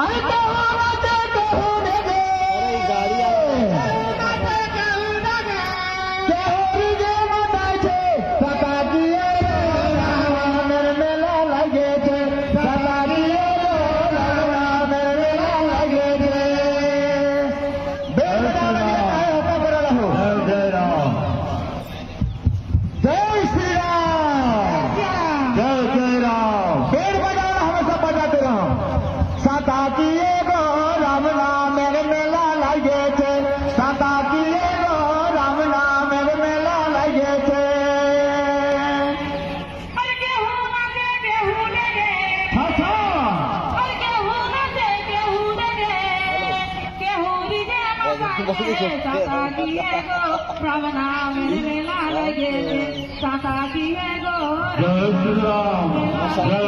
I Jai Ram,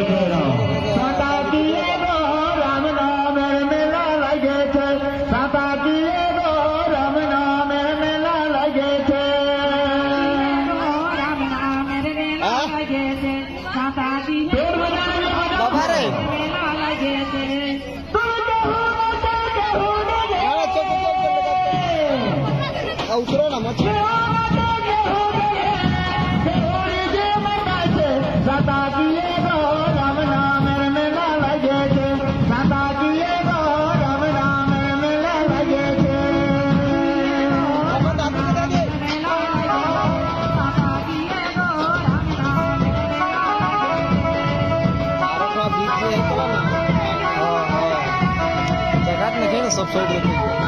Jai Ram. जगत में गए ना सब सोच रहे